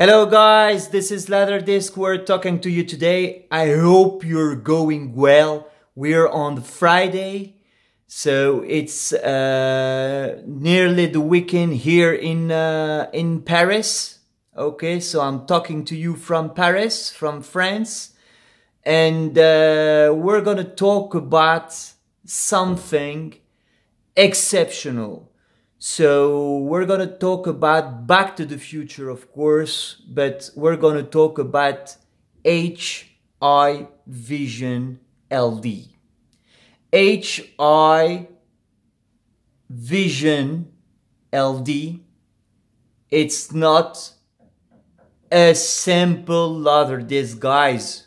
Hello guys, this is Laserdisc. We're talking to you today. I hope you're going well. We're on Friday, so it's uh, nearly the weekend here in uh, in Paris. Okay, so I'm talking to you from Paris, from France, and uh, we're gonna talk about something exceptional so we're going to talk about Back to the Future, of course, but we're going to talk about HI Vision LD. HI Vision LD. It's not a simple laser disc, guys.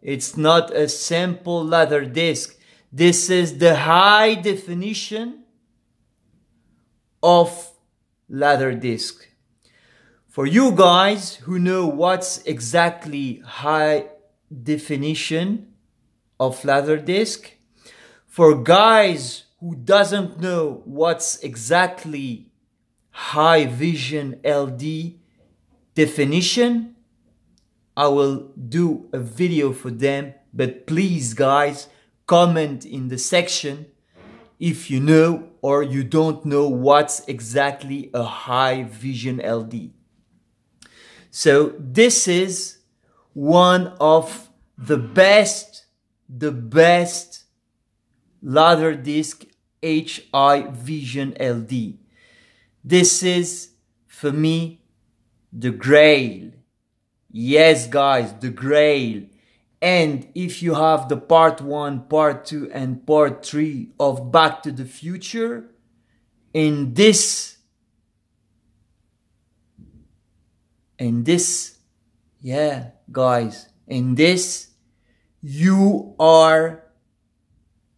It's not a simple laser disc. This is the high definition of laser disc. For you guys who know what's exactly high definition of laser disc, for guys who doesn't know what's exactly high vision LD definition, I will do a video for them, but please guys, comment in the section if you know or you don't know what's exactly a high vision LD. So this is one of the best, the best laser disc HI Vision LD. This is for me the grail. Yes, guys, the grail. And if you have the part one, part two, and part three of Back to the Future, in this, in this, yeah, guys, in this, you are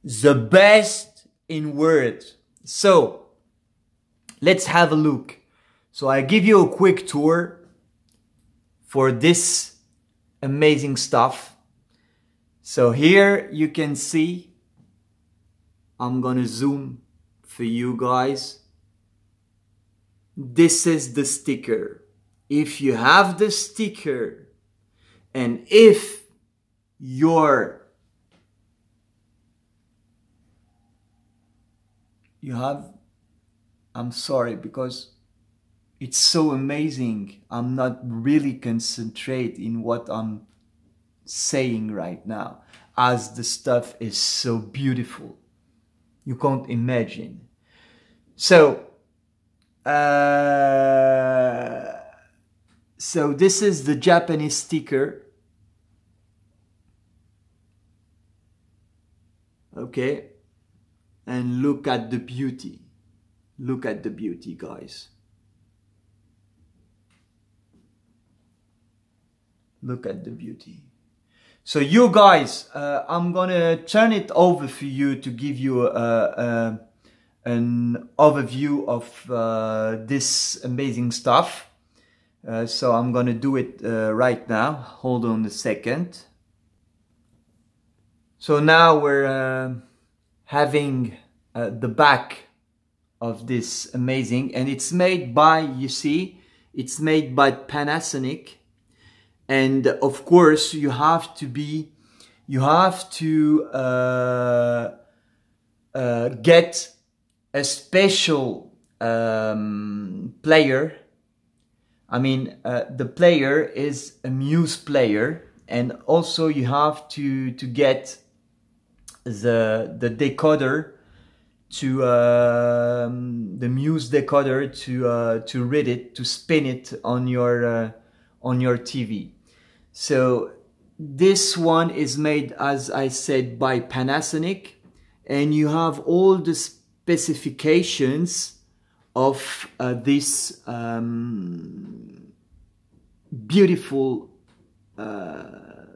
the best in words. So, let's have a look. So I give you a quick tour for this amazing stuff so here you can see, I'm gonna zoom for you guys. This is the sticker. If you have the sticker and if your you have I'm sorry because it's so amazing. I'm not really concentrate in what I'm saying right now as the stuff is so beautiful. You can't imagine. So, uh, so this is the Japanese sticker. Okay. And look at the beauty. Look at the beauty, guys. Look at the beauty. So you guys, uh, I'm gonna turn it over for you to give you a, a, an overview of uh, this amazing stuff. Uh, so I'm gonna do it uh, right now. Hold on a second. So now we're uh, having uh, the back of this amazing, and it's made by, you see, it's made by Panasonic and of course you have to be you have to uh, uh, get a special um, player I mean uh, the player is a Muse player and also you have to to get the the decoder to um, the Muse decoder to uh, to read it to spin it on your uh, on your TV. So this one is made, as I said, by Panasonic, and you have all the specifications of uh, this um, beautiful uh,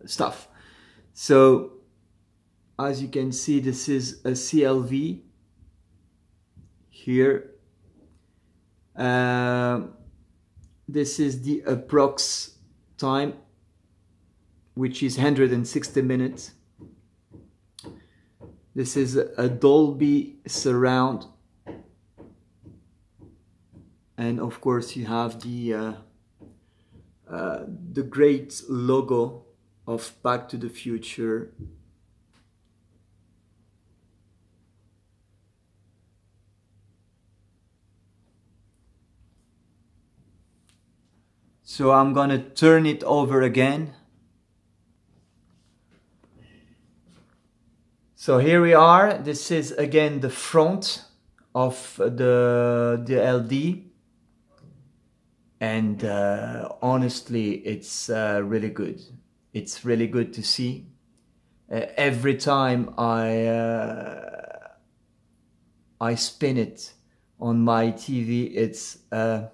stuff. So, as you can see, this is a CLV here. Uh, this is the approx time which is 160 minutes. This is a Dolby surround. And of course you have the uh, uh, the great logo of Back to the Future. So I'm gonna turn it over again. So here we are. This is again the front of the, the LD and uh, honestly it's uh, really good. It's really good to see. Uh, every time I uh, I spin it on my TV it's uh,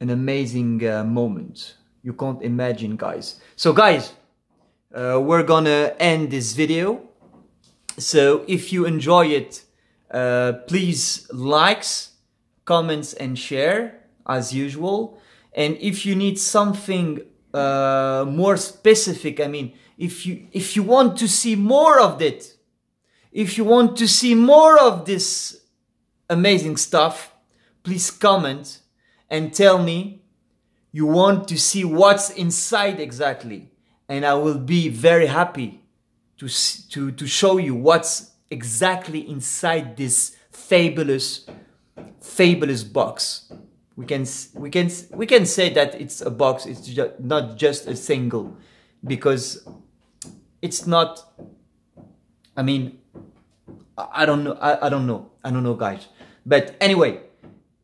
an amazing uh, moment. You can't imagine guys. So guys we're gonna end this video so if you enjoy it please likes comments and share as usual. And if you need something uh, more specific, I mean, if you if you want to see more of it, if you want to see more of this amazing stuff, please comment and tell me you want to see what's inside exactly, and I will be very happy to to to show you what's exactly inside this fabulous fabulous box. We can we can we can say that it's a box it's just not just a single because it's not i mean i don't know I, I don't know i don't know guys. But anyway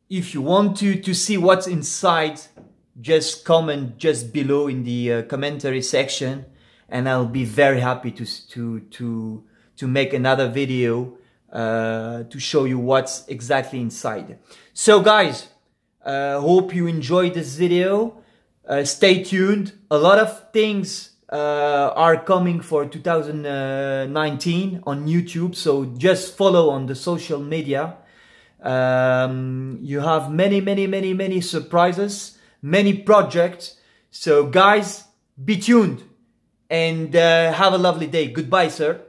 if you want to to see what's inside just comment just below in the uh, commentary section and i'll be very happy to to to to make another video uh, to show you what's exactly inside so guys uh, hope you enjoyed this video. Uh, stay tuned. A lot of things uh, are coming for 2019 on YouTube. So just follow on the social media. Um, you have many, many, many, many surprises, many projects. So guys, be tuned and uh, have a lovely day. Goodbye, sir.